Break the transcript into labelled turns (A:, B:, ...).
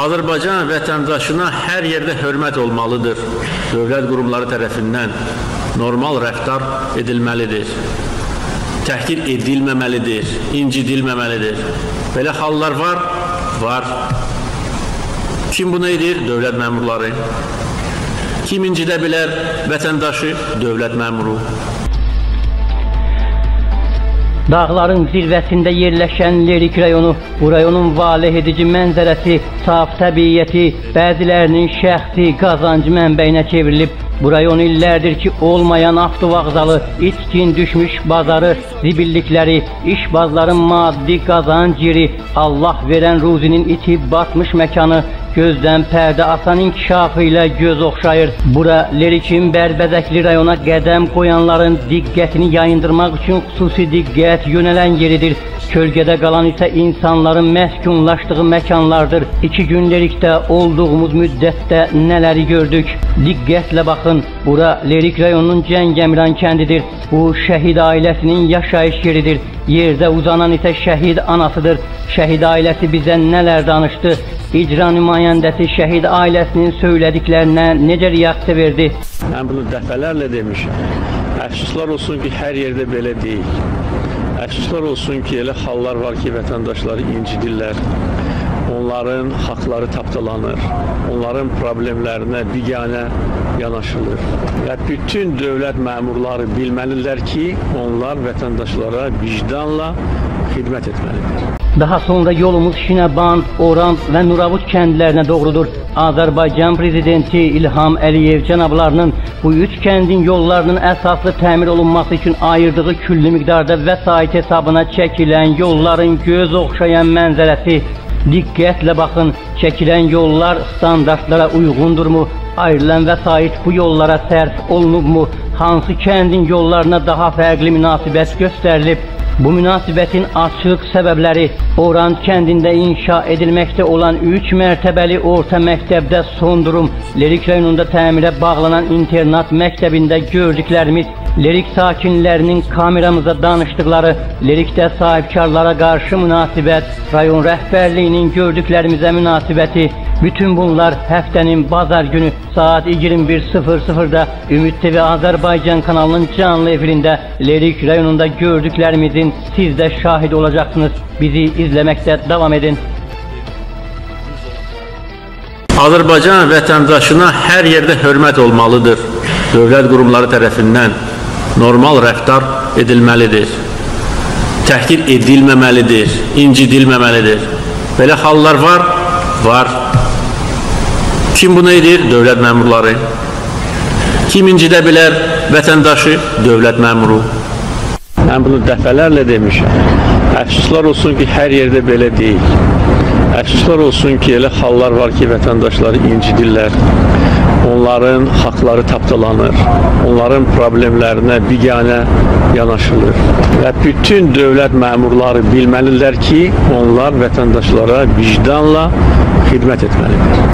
A: Azərbaycan vətəndaşına hər yerdə hörmət olmalıdır. Dövlət qurumları tərəfindən normal rəftar edilməlidir. Təhqir edilməməlidir, incidilməməlidir. Belə hallar var, var. Kim bunu edir? Dövlət məmurları. Kim incidə bilər vətəndaşı? Dövlət məmuru.
B: Dağların zirvəsində yerləşən Lerik rayonu, bu rayonun valeh edici mənzərəsi, saf təbiyyəti, bəzilərinin şəxsi qazancı mənbəyinə çevrilib. Bu rayon illərdir ki, olmayan avtovağzalı, içkin düşmüş bazarı, zibillikləri, işbazların maddi qazanc yeri, Allah verən ruzinin itib batmış məkanı, gözdən pərdə asan inkişafı ilə göz oxşayır. Bura Lerikin bərbəzəkli rayona qədəm qoyanların diqqətini yayındırmaq üçün xüsusi diqqət yönələn yeridir. Kölgədə qalan isə insanların məskunlaşdığı məkanlardır. İki gün Lerikdə olduğumuz müddətdə nələri gördük? Diqqətlə baxın, bura Lerik rayonunun Cəngəmiran kəndidir. Bu şəhid ailəsinin yaşayış yeridir. Yerdə uzanan isə şəhid anasıdır. Şəhid ailəsi bizə nələr danışdı? İcra nümayəndəsi şəhid ailəsinin söylədiklərinə necə reaksiya verdi?
A: Mən bunu dəfələrlə demişəm. Əfsuslar olsun ki, hər yerdə belə deyil. Əfsuslar olsun ki, elə hallar var ki, vətəndaşları incidirlər. Onların haqları tapdalanır. Onların problemlərinə biganə yanaşılır. Və bütün dövlət məmurları bilməlidirlər ki, onlar vətəndaşlara vicdanla xidmət etməlidir.
B: Daha sonra yolumuz Şinəband, Orand və Nuravut kəndlərinə doğrudur. Azərbaycan prezidenti İlham Əliyev cənablarının bu üç kəndin yollarının əsaslı təmir olunması üçün ayırdığı külli miqdarda vəsait hesabına çəkilən yolların göz oxşayan mənzərəsi. Diqqətlə baxın, çəkilən yollar standartlara uyğundurmu? Ayrılan vəsait bu yollara sərf olunubmu? Hansı kəndin yollarına daha fərqli münasibət göstərilib? Bu münasibətin açıq səbəbləri Orand kəndində inşa edilməkdə olan 3 mərtəbəli orta məktəbdə son durum, Lerik rayonunda təmirə bağlanan internat məktəbində gördüklərimiz, Lerik sakinlərinin kameramıza danışdıqları, Lerikdə sahibkarlara qarşı münasibət, rayon rəhbərliyinin gördüklərimizə münasibəti, bütün bunlar həftənin bazar günü saat 21.00-da Ümid TV Azərbaycan kanalının canlı efirində Lerik rayonunda gördüklərimizin siz də şahid olacaqsınız. Bizi izləməkdə davam edin.
A: Azərbaycan vətəndaşına hər yerdə hörmət olmalıdır. Dövlət qurumları tərəfindən normal rəftar edilməlidir. Təhqir edilməməlidir, incidilməməlidir. Belə hallar var, var. Kim bunu edir? Dövlət məmurları. Kim incidə bilər vətəndaşı? Dövlət məmuru. Mən bunu dəfələrlə demişəm. Əfsuslar olsun ki, hər yerdə belə deyil. Əfsuslar olsun ki, elə hallar var ki, vətəndaşları incidirlər. Onların haqları tapdalanır. Onların problemlərinə biganə yanaşılır. Və bütün dövlət məmurları bilməlidirlər ki, onlar vətəndaşlara vicdanla xidmət etməlidir.